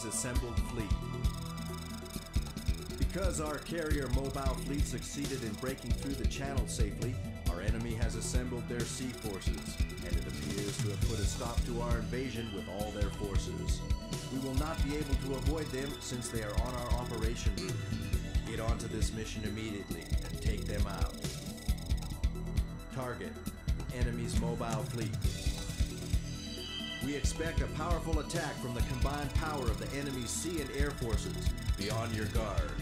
enemy's assembled fleet. Because our carrier mobile fleet succeeded in breaking through the channel safely, our enemy has assembled their sea forces, and it appears to have put a stop to our invasion with all their forces. We will not be able to avoid them since they are on our operation route. Get onto this mission immediately and take them out. Target enemy's mobile fleet. We expect a powerful attack from the combined power of the enemy's sea and air forces. Be on your guard.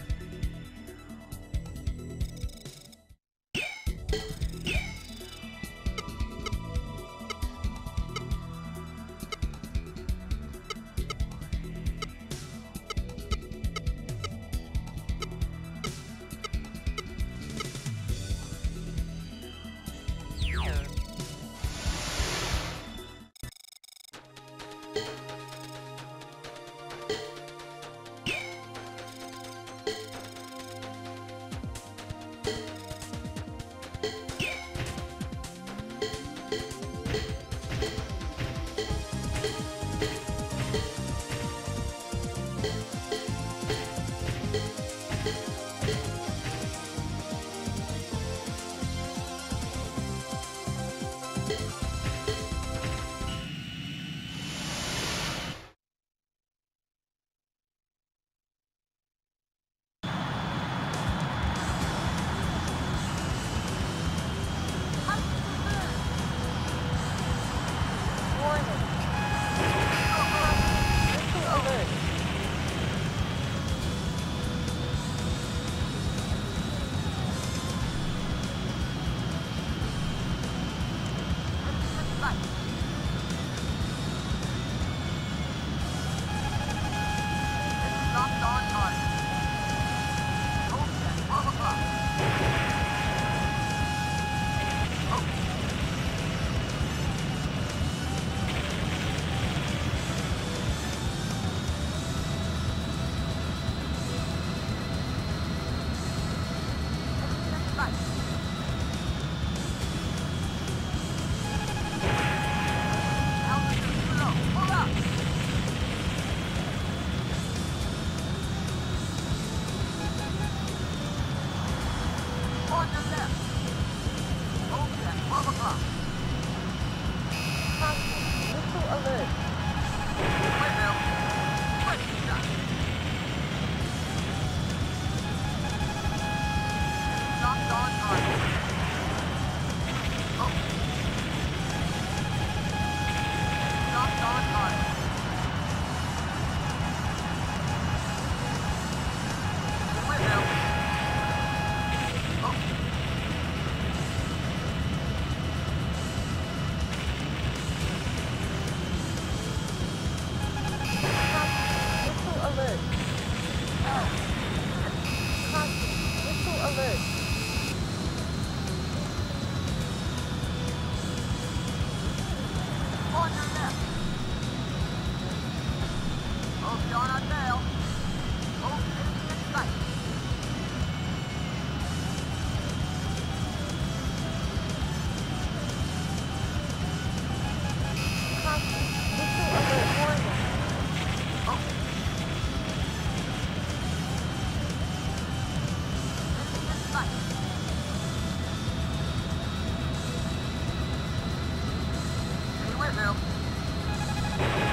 Warning.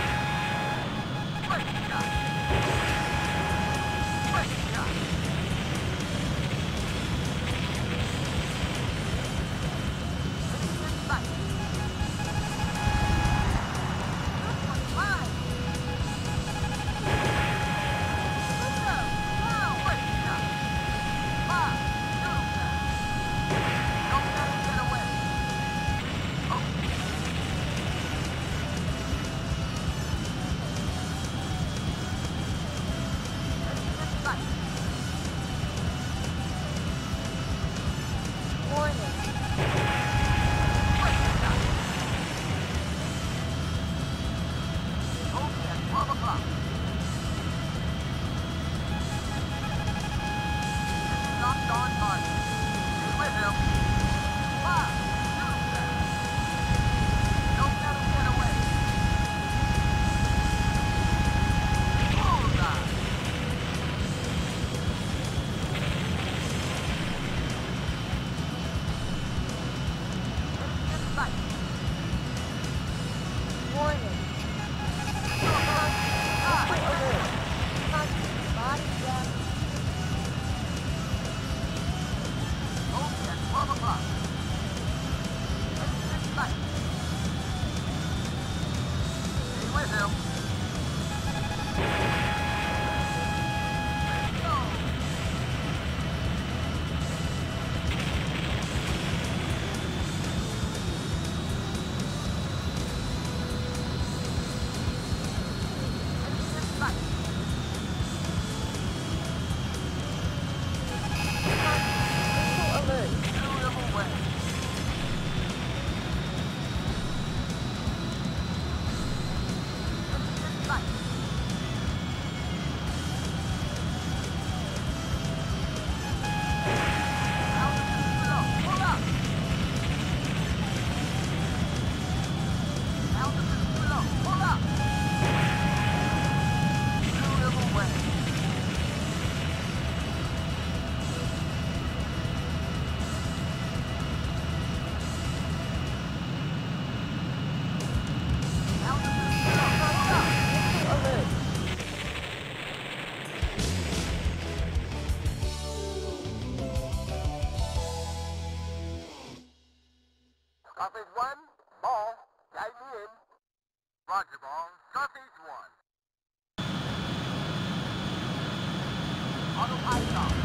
do. Roger ball, southeast one. Auto high.